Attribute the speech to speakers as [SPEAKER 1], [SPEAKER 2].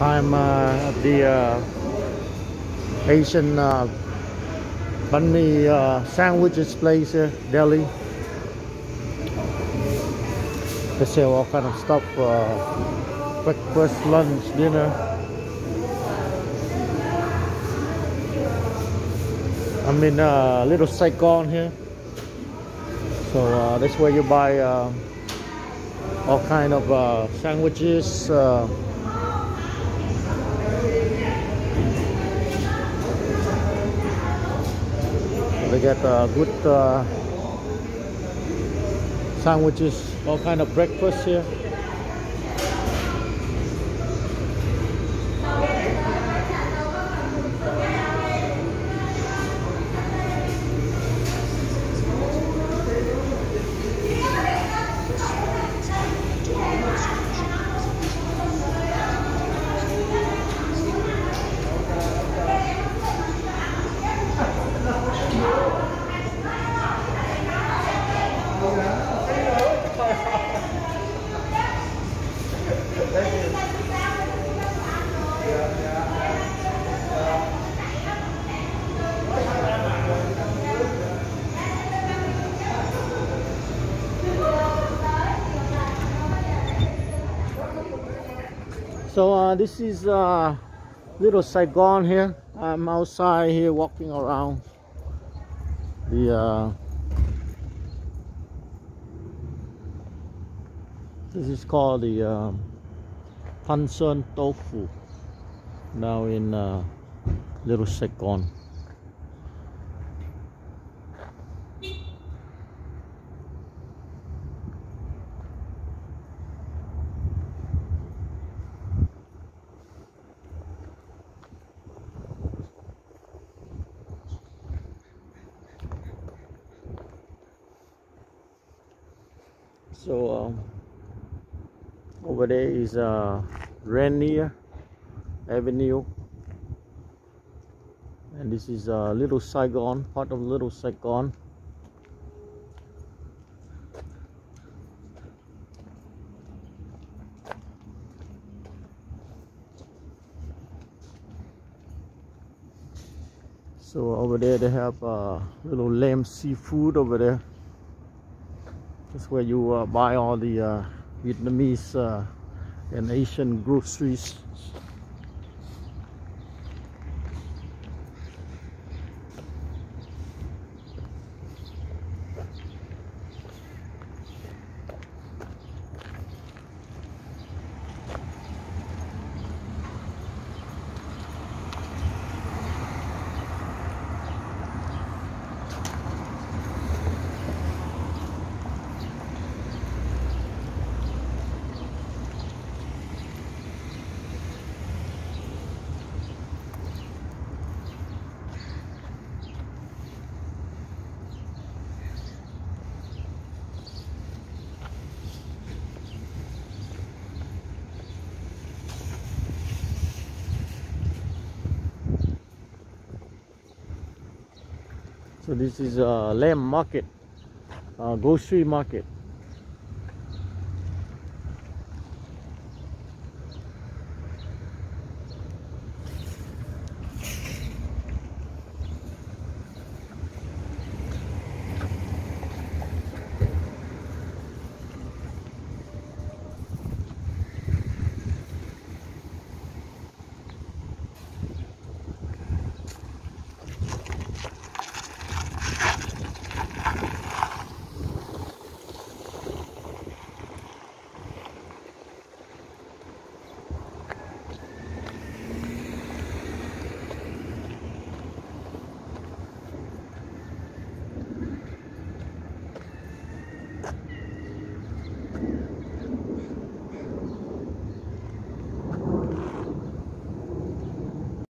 [SPEAKER 1] I'm uh, at the uh, Asian uh, banh mi uh, sandwiches place here, Deli. They sell all kind of stuff, uh, breakfast, lunch, dinner. I'm in uh, Little Saigon here. So uh, that's where you buy uh, all kind of uh, sandwiches. They get uh, good uh, sandwiches, all kind of breakfast here. So uh, this is uh, little Saigon here. I'm outside here walking around the uh, this is called the um, Thanh Son Tofu now in uh, little Saigon. So um, over there is uh, Rainier Avenue, and this is uh, Little Saigon, part of Little Saigon. So over there they have uh, little Lam seafood over there. That's where you uh, buy all the uh, Vietnamese uh, and Asian groceries. So this is a Lam market, uh, grocery market.